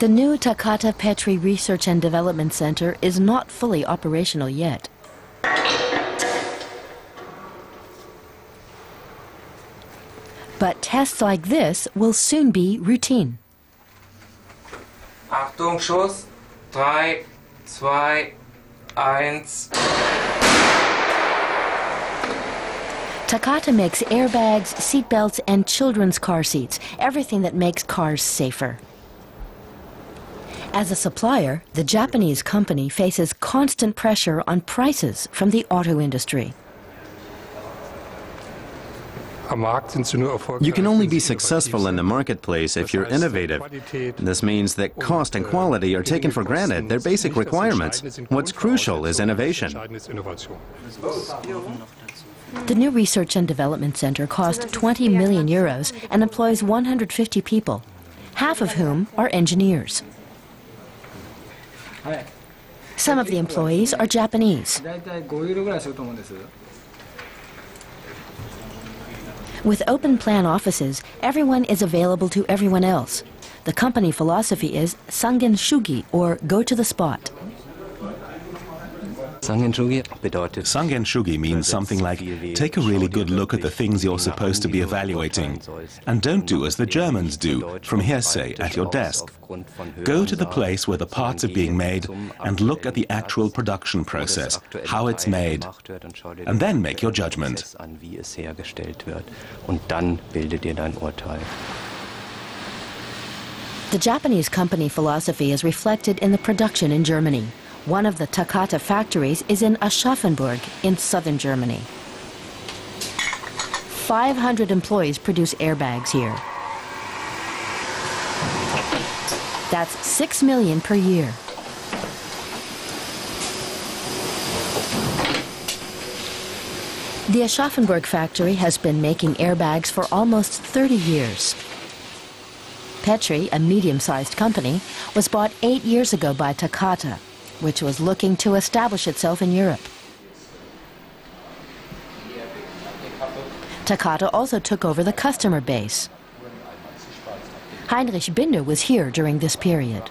The new Takata Petri Research and Development Center is not fully operational yet. But tests like this will soon be routine. Achtung, Schuss. 3, 2, 1. Takata makes airbags, seatbelts, and children's car seats, everything that makes cars safer. As a supplier, the Japanese company faces constant pressure on prices from the auto industry. You can only be successful in the marketplace if you're innovative. This means that cost and quality are taken for granted. They're basic requirements. What's crucial is innovation. The new Research and Development Center cost 20 million euros and employs 150 people, half of whom are engineers. Some of the employees are Japanese. With open plan offices, everyone is available to everyone else. The company philosophy is Sangen Shugi, or go to the spot. Sangen Shugi means something like take a really good look at the things you're supposed to be evaluating and don't do as the Germans do from hearsay at your desk. Go to the place where the parts are being made and look at the actual production process, how it's made, and then make your judgment. The Japanese company philosophy is reflected in the production in Germany. One of the Takata factories is in Aschaffenburg in southern Germany. 500 employees produce airbags here. That's 6 million per year. The Aschaffenburg factory has been making airbags for almost 30 years. Petri, a medium-sized company, was bought eight years ago by Takata, which was looking to establish itself in Europe. Takata also took over the customer base. Heinrich Binder was here during this period.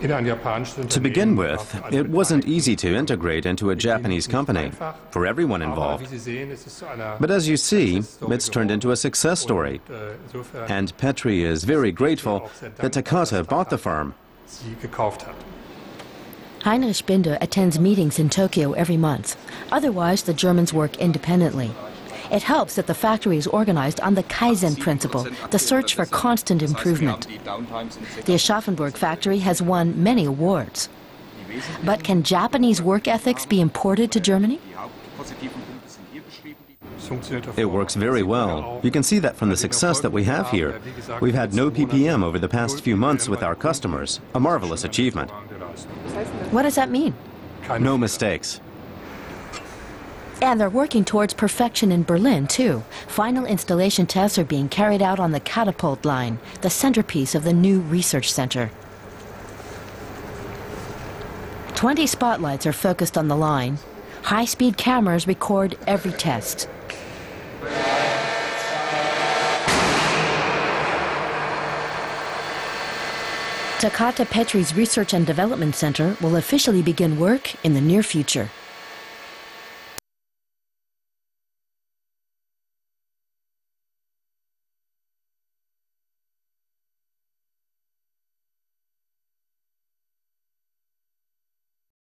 To begin with, it wasn't easy to integrate into a Japanese company for everyone involved. But as you see, it's turned into a success story. And Petri is very grateful that Takata bought the firm. Heinrich Binder attends meetings in Tokyo every month. Otherwise, the Germans work independently. It helps that the factory is organized on the Kaizen principle, the search for constant improvement. The Aschaffenburg factory has won many awards. But can Japanese work ethics be imported to Germany? It works very well. You can see that from the success that we have here. We've had no PPM over the past few months with our customers, a marvelous achievement. What does that mean? No mistakes. And they're working towards perfection in Berlin, too. Final installation tests are being carried out on the catapult line, the centerpiece of the new research center. Twenty spotlights are focused on the line. High-speed cameras record every test. Takata Petri's Research and Development Center will officially begin work in the near future.